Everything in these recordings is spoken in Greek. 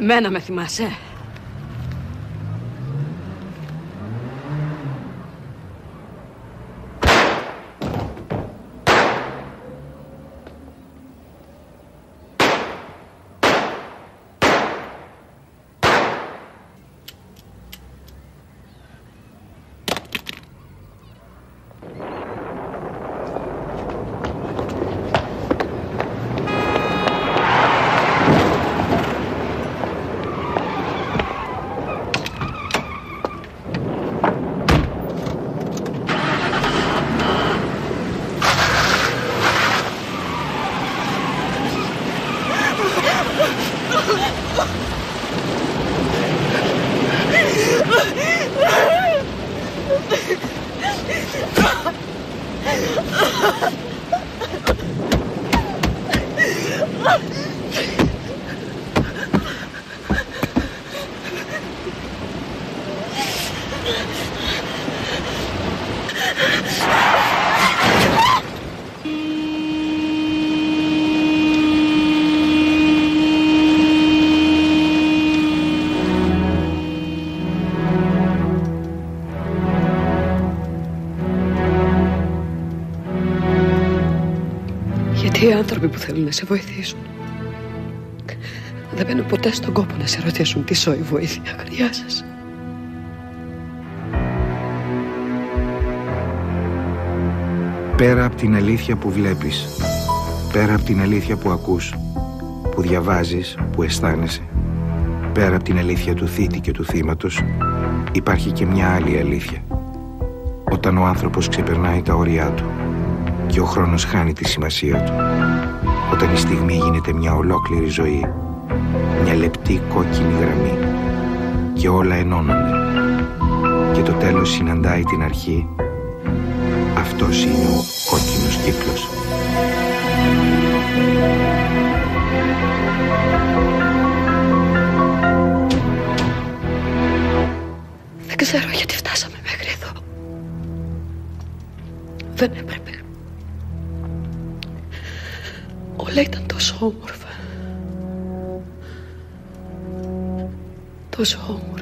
Εμένα με θυμάσαι. Άνθρωποι που θέλουν να σε βοηθήσουν δεν μπαίνουν ποτέ στον κόπο να σε ρωτήσουν τι σώη βοήθεια χρειάζεσαι. Πέρα από την αλήθεια που βλέπεις, πέρα από την αλήθεια που ακούς, που διαβάζεις, που αισθάνεσαι, πέρα από την αλήθεια του θήτη και του θύματος, υπάρχει και μια άλλη αλήθεια. Όταν ο άνθρωπος ξεπερνάει τα όρια του και ο χρόνος χάνει τη σημασία του. Όταν η στιγμή γίνεται μια ολόκληρη ζωή, μια λεπτή κόκκινη γραμμή και όλα ενώνονται και το τέλος συναντάει την αρχή, αυτός είναι ο κόκκινος κύκλος. Δεν ξέρω γιατί φτάσαμε μέχρι εδώ. Δεν έπρεπε. Όλα ήταν τόσο όμορφα. Τόσο όμορφα.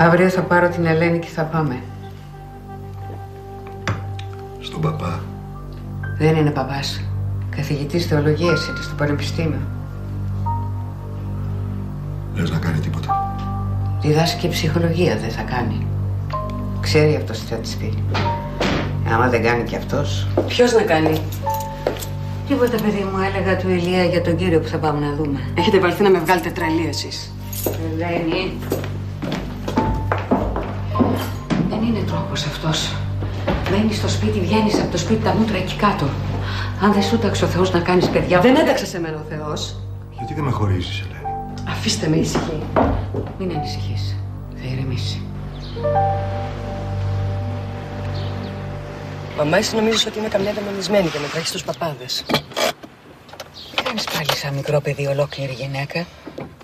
Αύριο θα πάρω την Ελένη και θα πάμε. Στον παπά. Δεν είναι παπάς. Καθηγητής θεολογίας είναι στο Πανεπιστήμιο. Λες να κάνει τίποτα. Διδάσκει ψυχολογία, δεν θα κάνει. Ξέρει αυτός τι θα της πει. Άμα δεν κάνει κι αυτός. Ποιος να κάνει; Τίποτα παιδί μου έλεγα του Ηλία για τον κύριο που θα πάμε να δούμε. Έχετε βαλθεί να με βγάλετε τρελή εσείς. Ελένη. Δεν είναι τρόπος αυτός. Μένεις στο σπίτι, βγαίνεις από το σπίτι τα μούτρα εκεί κάτω. Αν δεν σου τάξει ο Θεός να κάνεις παιδιά... Δεν έταξε σε μένα ο Θεός. Γιατί δεν με χωρίζεις, Ελένη; Αφήστε με ήσυχη. Μην ανησυχείς. Θα ηρεμήσει. Μαμά, εσύ νομίζεις ότι είμαι καμιά δαιμονισμένη και με τρέχεις στους παπάδες. Τι κάνεις πάλι σαν μικρό παιδί ολόκληρη γυναίκα.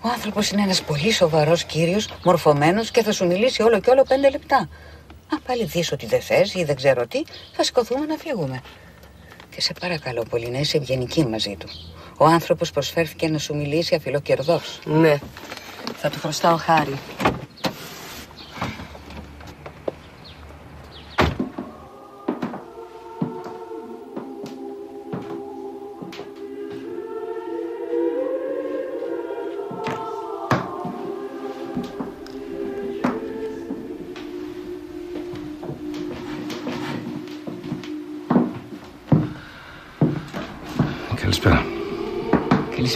Ο άνθρωπος είναι ένας πολύ σοβαρός κύριος, μορφωμένος και θα σου μιλήσει όλο και όλο πέντε λεπτά. Αν πάλι δεις ότι δεν θες ή δεν ξέρω τι, θα σηκωθούμε να φύγουμε. Και σε παρακαλώ πολύ να είσαι ευγενική μαζί του. Ο άνθρωπος προσφέρθηκε να σου μιλήσει αφιλοκερδός. Ναι. Θα του χρωστάω χάρη.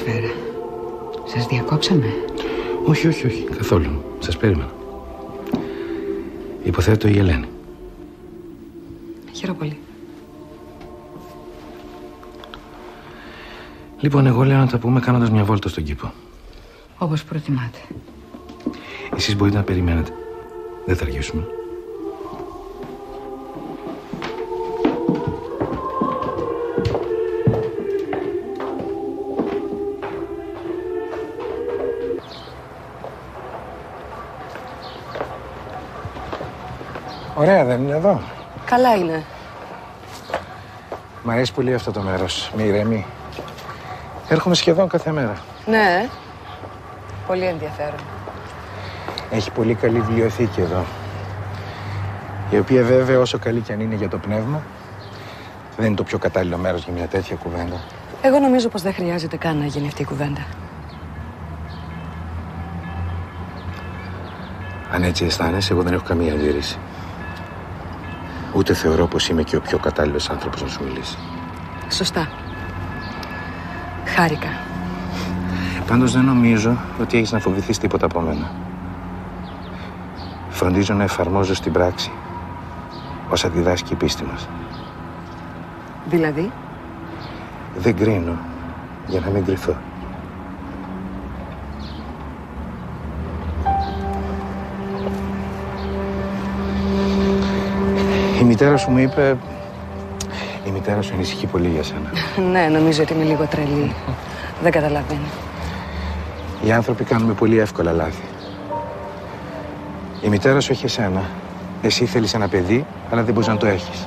Καλησπέρα. Σας διακόψαμε; Όχι, όχι, όχι. Καθόλου. Σας περίμενα. Υποθέτω η Ελένη. Χαίρομαι πολύ. Λοιπόν, εγώ λέω να τα πούμε κάνοντας μια βόλτα στον κήπο. Όπως προτιμάτε. Εσείς μπορείτε να περιμένετε. Δεν θα αργήσουμε. Ωραία δεν είναι εδώ. Καλά είναι. Μ' αρέσει πολύ αυτό το μέρος. Με ηρεμεί. Έρχομαι σχεδόν κάθε μέρα. Ναι. Πολύ ενδιαφέρον. Έχει πολύ καλή βιβλιοθήκη εδώ. Η οποία βέβαια όσο καλή κι αν είναι για το πνεύμα, δεν είναι το πιο κατάλληλο μέρος για μια τέτοια κουβέντα. Εγώ νομίζω πως δεν χρειάζεται καν να γίνει αυτή η κουβέντα. Αν έτσι αισθάνεσαι, εγώ δεν έχω καμία αντίρρηση. Ούτε θεωρώ πως είμαι και ο πιο κατάλληλος άνθρωπος να σου μιλήσει. Σωστά. Χάρηκα. Πάντως δεν νομίζω ότι έχεις να φοβηθείς τίποτα από μένα. Φροντίζω να εφαρμόζω στην πράξη όσα διδάσκει η πίστη μας. Δηλαδή, Δεν κρίνω για να μην κρυθώ. Η μητέρα σου μου είπε... Η μητέρα σου ανησυχεί πολύ για σένα. ναι, νομίζω ότι είμαι λίγο τρελή. Δεν καταλαβαίνει. Οι άνθρωποι κάνουμε πολύ εύκολα λάθη. Η μητέρα σου έχει εσένα. Εσύ θέλεις ένα παιδί, αλλά δεν μπορείς να το έχεις.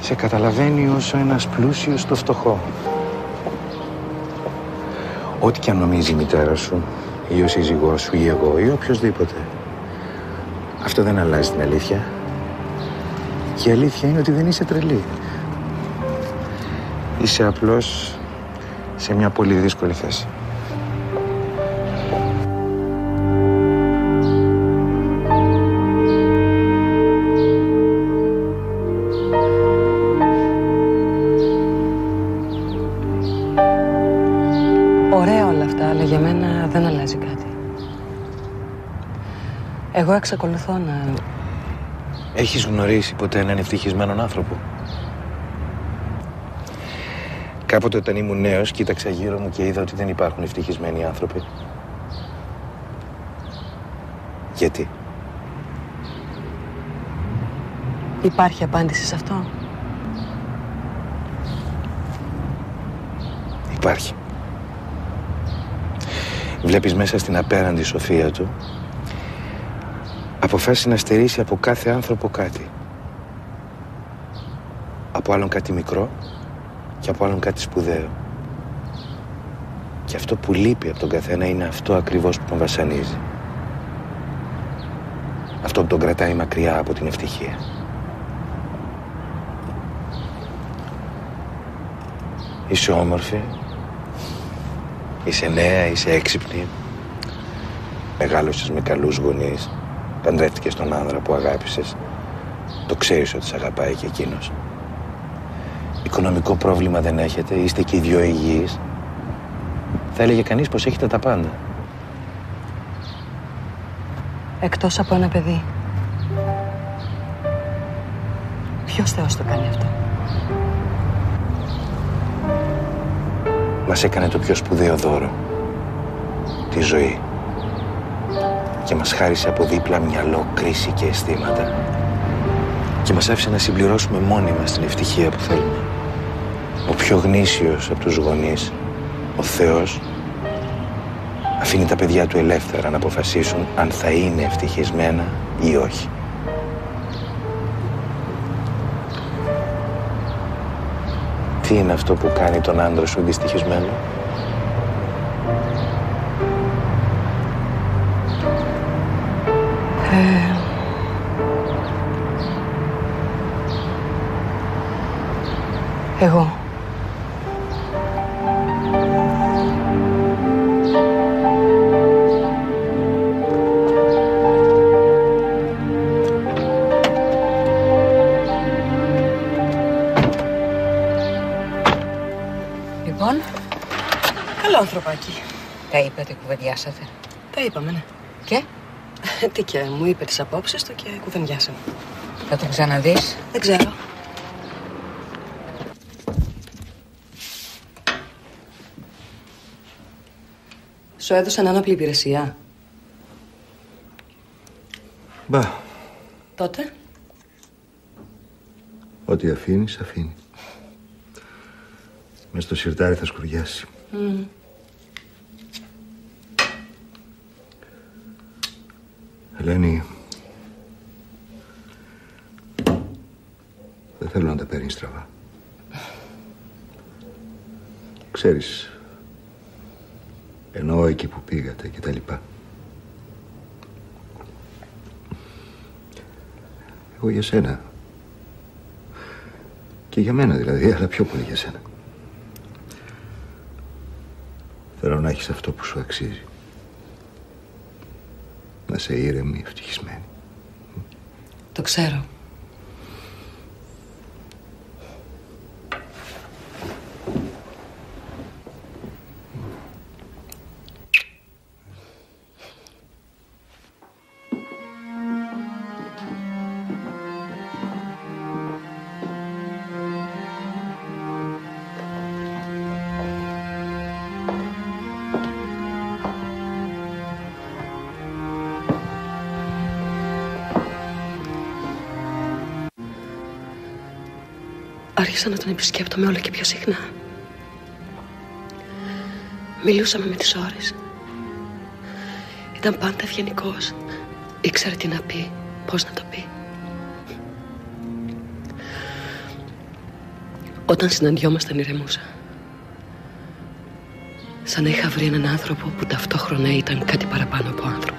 Σε καταλαβαίνει όσο ένας πλούσιος το φτωχό. Ό,τι και αν νομίζει η μητέρα σου, ή ο σύζυγός σου, ή εγώ, ή οποιοδήποτε. Αυτό δεν αλλάζει την αλήθεια. Και η αλήθεια είναι ότι δεν είσαι τρελή. Είσαι απλώς σε μια πολύ δύσκολη θέση. Ωραία όλα αυτά, αλλά για μένα δεν αλλάζει κάτι. Εγώ εξακολουθώ να... Έχεις γνωρίσει ποτέ έναν ευτυχισμένον άνθρωπο; Κάποτε όταν ήμουν νέος κοίταξα γύρω μου και είδα ότι δεν υπάρχουν ευτυχισμένοι άνθρωποι. Γιατί; Υπάρχει απάντηση σε αυτό; Υπάρχει. Βλέπεις μέσα στην απέραντη σοφία του αποφάσισε να στερήσει από κάθε άνθρωπο κάτι. Από άλλον κάτι μικρό και από άλλον κάτι σπουδαίο. Και αυτό που λείπει από τον καθένα είναι αυτό ακριβώς που τον βασανίζει. Αυτό που τον κρατάει μακριά από την ευτυχία. Είσαι όμορφη, είσαι νέα, είσαι έξυπνη, μεγάλωσες με καλούς γονείς, παντρεύτηκες τον άνδρα που αγάπησες, το ξέρεις ότι σε αγαπάει και εκείνος. Οικονομικό πρόβλημα δεν έχετε, είστε και οι δυο υγιείς. Θα έλεγε κανείς πως έχετε τα πάντα. Εκτός από ένα παιδί. Ποιος Θεός το κάνει αυτό; Μας έκανε το πιο σπουδαίο δώρο. Τη ζωή. Και μας χάρισε από δίπλα μυαλό, κρίση και αισθήματα. Και μας άφησε να συμπληρώσουμε μόνοι μας την ευτυχία που θέλουμε. Ο πιο γνήσιος από τους γονείς, ο Θεός, αφήνει τα παιδιά του ελεύθερα να αποφασίσουν αν θα είναι ευτυχισμένα ή όχι. Τι είναι αυτό που κάνει τον άντρα σου δυστυχισμένο. Εγώ. Λοιπόν, Καλό ανθρωπάκι. τα είπατε, κουβεντιάσατε. Τα είπαμε, ναι. Και, Τι και μου είπε τις απόψεις του και κουβεντιάσαμε. θα τον ξαναδείς; Δεν ξέρω. Σου έδωσαν άνοπλη υπηρεσία. Μπα, Τότε; ό,τι αφήνεις, αφήνει. Μες στο σιρτάρι θα σκουριάσει. Ελένη, δεν θέλω να τα παίρνεις στραβά. Ξέρεις, εννοώ εκεί που πήγατε και τα λοιπά. Εγώ για σένα. Και για μένα δηλαδή, αλλά πιο πολύ για σένα. Θέλω να έχεις αυτό που σου αξίζει. Να είσαι ήρεμη, ευτυχισμένη. Το ξέρω. Άρχισα να τον επισκέπτομαι όλο και πιο συχνά. Μιλούσαμε με τις ώρες. Ήταν πάντα ευγενικός. Ήξερε τι να πει, πώς να το πει. Όταν συναντιόμασταν ηρεμούσα. Σαν να είχα βρει έναν άνθρωπο που ταυτόχρονα ήταν κάτι παραπάνω από άνθρωπο.